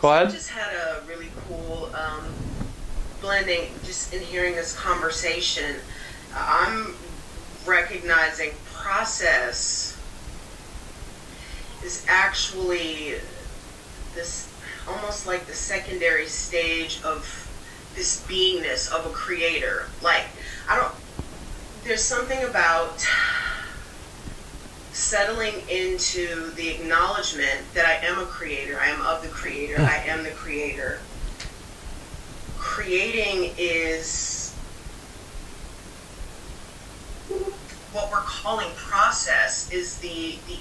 Go I just had a really cool um, blending just in hearing this conversation. I'm recognizing process is actually this almost like the secondary stage of this beingness of a creator. Like, I don't, there's something about settling into the acknowledgement that I am a creator, I am of the creator, I hmm. am the creator. Creating is what we're calling process is the the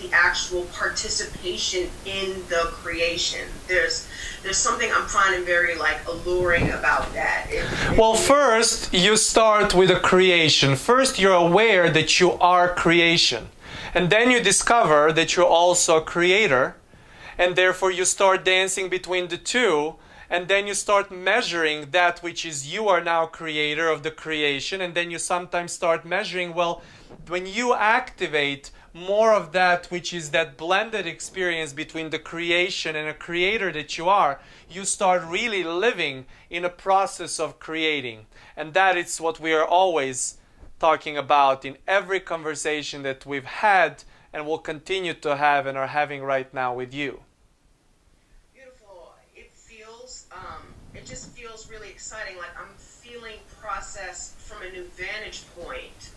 the actual participation in the creation. There's there's something I'm finding very like alluring about that. It- it- Well, first, you start with a creation. First, you're aware that you are creation. And then you discover that you're also a creator. And therefore, you start dancing between the two. And then you start measuring that which is you are now creator of the creation. And then you sometimes start measuring, well, when you activate more of that which is that blended experience between the creation and a creator that you are you start really living in a process of creating and that is what we are always talking about in every conversation that we've had and will continue to have and are having right now with you beautiful. It feels, um, it just feels really exciting. Like I'm feeling process from a new vantage point.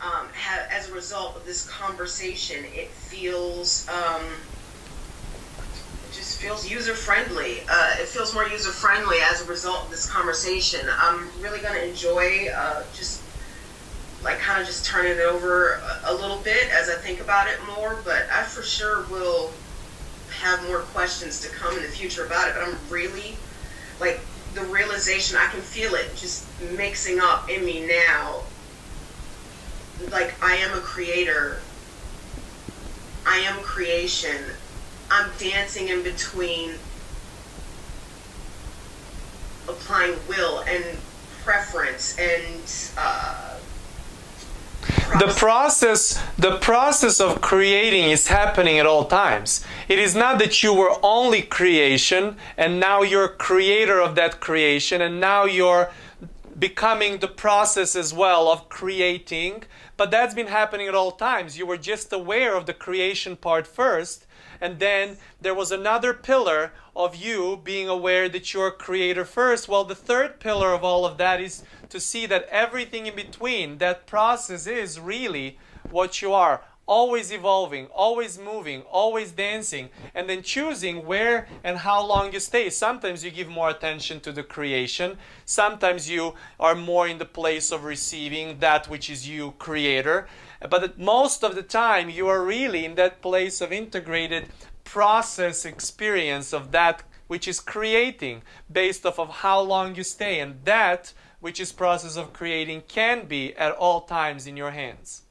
Um, ha- as a result of this conversation, it feels, um, it just feels user friendly. Uh, it feels more user friendly as a result of this conversation. I'm really going to enjoy uh, just like kind of just turning it over a, a little bit as I think about it more. But I for sure will have more questions to come in the future about it. But I'm really like the realization I can feel it just mixing up in me now. Like I am a creator. I am creation. I'm dancing in between applying will and preference and uh, the process the process of creating is happening at all times. It is not that you were only creation and now you're creator of that creation and now you're becoming the process as well of creating but that's been happening at all times you were just aware of the creation part first and then there was another pillar of you being aware that you're a creator first. Well, the third pillar of all of that is to see that everything in between, that process is really what you are. Always evolving, always moving, always dancing, and then choosing where and how long you stay. Sometimes you give more attention to the creation, sometimes you are more in the place of receiving that which is you, creator. But most of the time, you are really in that place of integrated process experience of that which is creating based off of how long you stay and that which is process of creating can be at all times in your hands